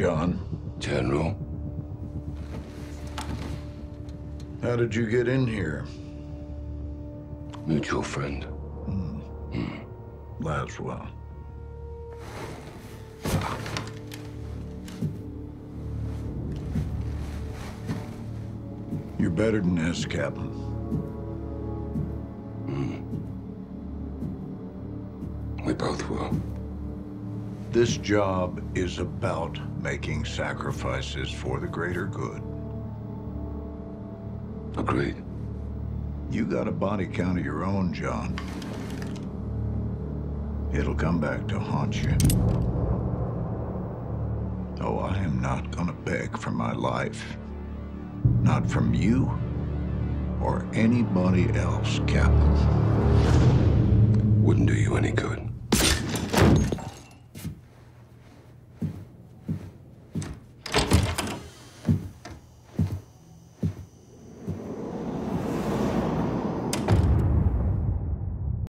John? General? How did you get in here? Mutual friend. Hmm. Hmm. Laswell. You're better than this, Captain. Hmm. We both will. This job is about making sacrifices for the greater good. Agreed. You got a body count of your own, John. It'll come back to haunt you. Oh, I am not gonna beg for my life. Not from you or anybody else, Captain. Wouldn't do you any good.